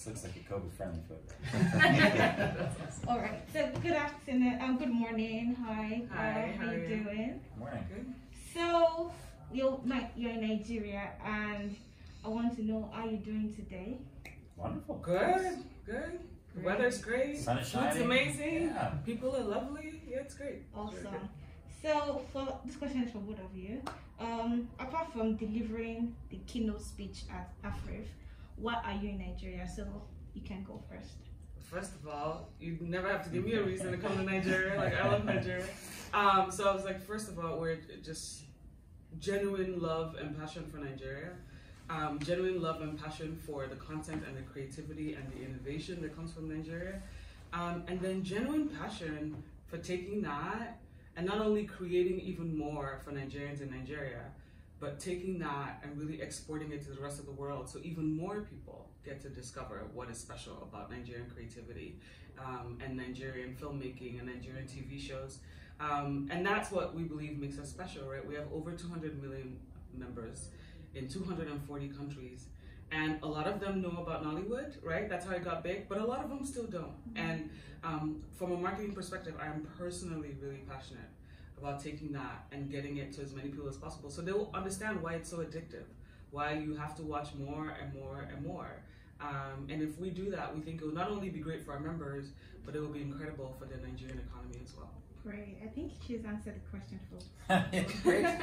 This looks like a COVID-friendly photo. All right. So good afternoon. Um, good morning. Hi. Hi, Uh, how how are you you? doing? Morning. Good. So you're Ni- you're in Nigeria, and I want to know how you're doing today. Wonderful. Good. Good. The Great. weather's great. Sun is Food's shining. amazing. Yeah. People are lovely. Yeah, it's great. Awesome. So for this question is for both of you. Um, apart from delivering the keynote speech at AFRIFF, what are you in Nigeria? So you can go first. First of all, you never have to give me a reason to come to Nigeria. Like I love Nigeria. Um, so I was like, first of all, we're just genuine love and passion for Nigeria. Um, genuine love and passion for the content and the creativity and the innovation that comes from Nigeria. Um, and then genuine passion for taking that and not only creating even more for Nigerians in Nigeria, but taking that and really exporting it to the rest of the world so even more people get to discover what is special about Nigerian creativity um, and Nigerian filmmaking and Nigerian TV shows. Um, and that's what we believe makes us special, right? We have over 200 million members in 240 countries. And a lot of them know about Nollywood, right? That's how it got big, but a lot of them still don't. And um, from a marketing perspective, I am personally really passionate about taking that and getting it to as many people as possible so they will understand why it's so addictive, why you have to watch more and more and more. Um, and if we do that, we think it will not only be great for our members, but it will be incredible for the Nigerian economy as well. Great. I think she's answered the question for. Great.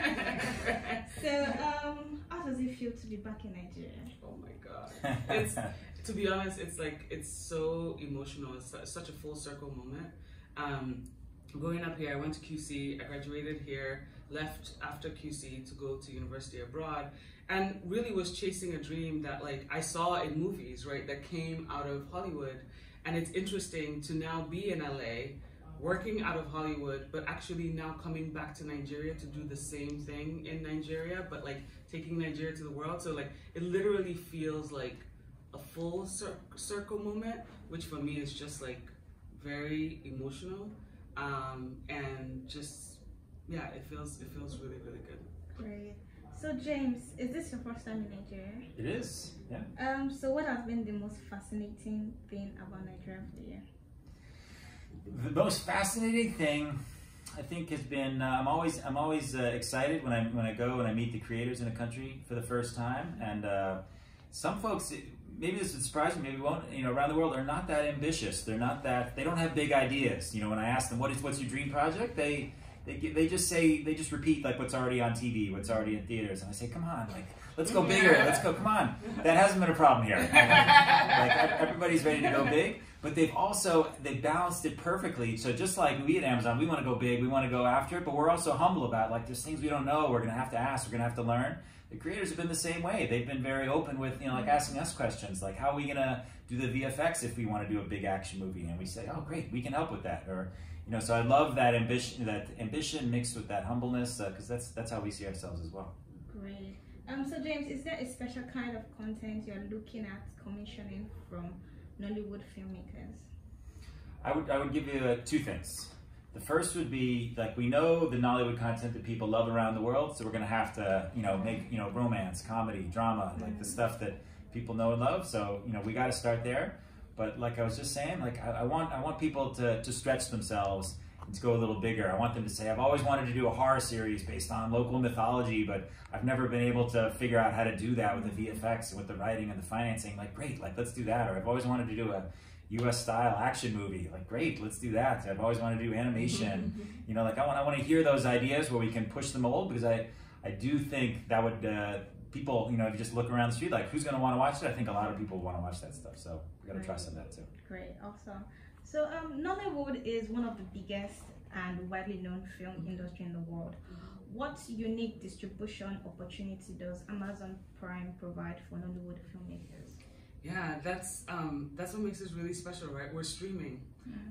So um, how does it feel to be back in Nigeria? oh my god. It's to be honest, it's like it's so emotional. It's such a full circle moment. Um, growing up here, I went to QC. I graduated here, left after QC to go to university abroad, and really was chasing a dream that like I saw in movies, right? That came out of Hollywood, and it's interesting to now be in LA. Working out of Hollywood, but actually now coming back to Nigeria to do the same thing in Nigeria, but like taking Nigeria to the world. So like it literally feels like a full cir- circle moment, which for me is just like very emotional, um, and just yeah, it feels it feels really really good. Great. So James, is this your first time in Nigeria? It is. Yeah. Um, so what has been the most fascinating thing about Nigeria for you? The most fascinating thing, I think, has been uh, I'm always I'm always uh, excited when I when I go and I meet the creators in a country for the first time, and uh, some folks. Maybe this would surprise you. Maybe won't. You know, around the world, are not that ambitious. They're not that. They don't have big ideas. You know, when I ask them what is what's your dream project, they they they just say they just repeat like what's already on TV, what's already in theaters, and I say, come on, like let's go bigger. Let's go. Come on, that hasn't been a problem here. like ev- everybody's ready to go big, but they've also they balanced it perfectly. So just like we at Amazon, we want to go big, we want to go after it, but we're also humble about like there's things we don't know. We're gonna have to ask. We're gonna have to learn. The creators have been the same way. They've been very open with you know like asking us questions like how are we gonna do the VFX if we want to do a big action movie, and we say oh great we can help with that or. You know, so I love that ambition, that ambition mixed with that humbleness, because that's that's how we see ourselves as well. Great. Um, so James, is there a special kind of content you're looking at commissioning from Nollywood filmmakers? I would I would give you uh, two things. The first would be like we know the Nollywood content that people love around the world, so we're gonna have to you know make you know romance, comedy, drama, like the stuff that people know and love. So you know we got to start there. But like I was just saying, like I, I want I want people to to stretch themselves to go a little bigger. I want them to say I've always wanted to do a horror series based on local mythology, but I've never been able to figure out how to do that with the VFX with the writing and the financing. Like great, like let's do that. Or I've always wanted to do a U.S. style action movie. Like, great, let's do that. I've always wanted to do animation. you know, like I want, I want to hear those ideas where we can push the mold because I, I do think that would uh, people, you know, if you just look around the street, like who's going to want to watch it? I think a lot of people want to watch that stuff. So we got to trust in that too. Great, awesome. So um, Nollywood is one of the biggest and widely known film industry in the world. What unique distribution opportunity does Amazon Prime provide for Nollywood filmmakers? Yeah, that's um, that's what makes us really special, right? We're streaming.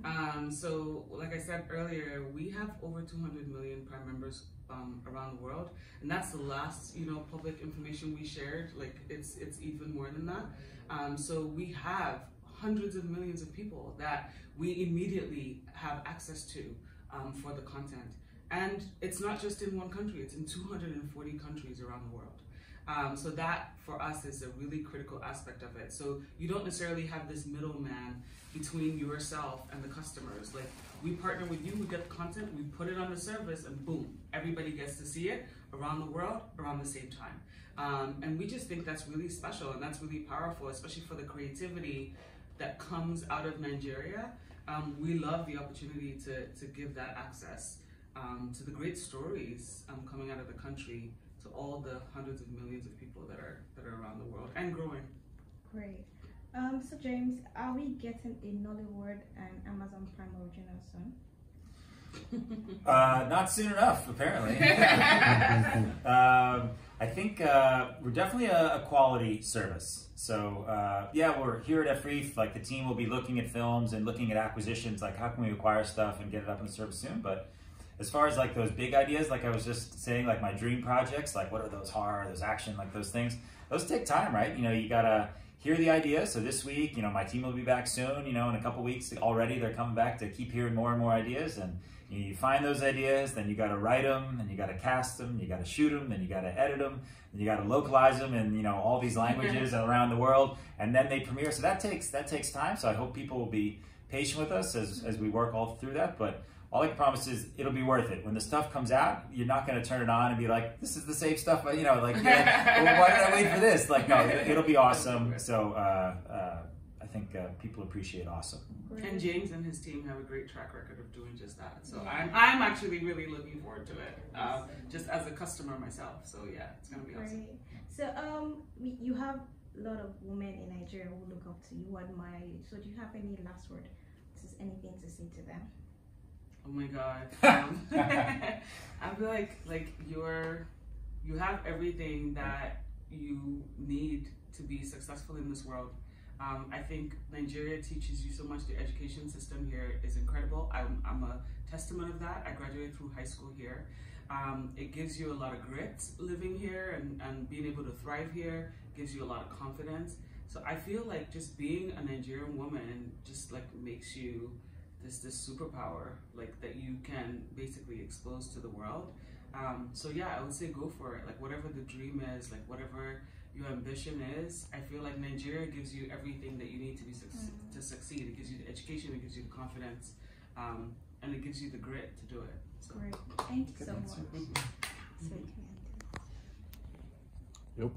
Um, so, like I said earlier, we have over 200 million Prime members um, around the world, and that's the last, you know, public information we shared. Like, it's it's even more than that. Um, so we have hundreds of millions of people that we immediately have access to um, for the content, and it's not just in one country; it's in 240 countries around the world. Um, so that for us is a really critical aspect of it. So you don't necessarily have this middleman between yourself and the customers. Like we partner with you, we get the content, we put it on the service, and boom, everybody gets to see it around the world around the same time. Um, and we just think that's really special and that's really powerful, especially for the creativity that comes out of Nigeria. Um, we love the opportunity to, to give that access um, to the great stories um, coming out of the country to all the hundreds of millions of people that are that are around the world and growing. Great. Um, so James, are we getting a Nollywood and Amazon Prime original soon? Uh, not soon enough, apparently. um, I think uh, we're definitely a, a, quality service. So uh, yeah, we're here at AFRIFF. Like the team will be looking at films and looking at acquisitions. Like how can we acquire stuff and get it up in the service soon? But as far as like those big ideas, like I was just saying, like my dream projects, like what are those horror, those action, like those things, those take time, right? You know, you gotta hear the ideas. So this week, you know, my team will be back soon. You know, in a couple weeks already, they're coming back to keep hearing more and more ideas. And you, find those ideas, then you gotta write them, and you gotta cast them, you gotta shoot them, then you gotta edit them, and you gotta localize them in you know all these languages around the world, and then they premiere. So that takes that takes time. So I hope people will be patient with us as as we work all through that, but all I can promise is it'll be worth it. When the stuff comes out, you're not going to turn it on and be like, "This is the same stuff," but you know, like, yeah, well, why did I wait for this? Like, no, it, will be awesome. So uh, uh, I think uh, people appreciate awesome. And James and his team have a great track record of doing just that. So I'm, I'm actually really looking forward to it, uh, just as a customer myself. So yeah, it's going to be great. awesome. So um, you have a lot of women in Nigeria who look up to you, who admire you. So do you have any last word? Is anything to say to them? Oh my god. Um, I feel like like you're you have everything that you need to be successful in this world. Um, I think Nigeria teaches you so much. The education system here is incredible. I'm, I'm a testament of that. I graduated through high school here. Um, it gives you a lot of grit living here and, and being able to thrive here, gives you a lot of confidence. So I feel like just being a Nigerian woman just like makes you this this superpower like that you can basically expose to the world. Um, so yeah, I would say go for it. Like whatever the dream is, like whatever your ambition is, I feel like Nigeria gives you everything that you need to be su- mm. to succeed. It gives you the education, it gives you the confidence, um, and it gives you the grit to do it. So. Great, thank you so much. Yep.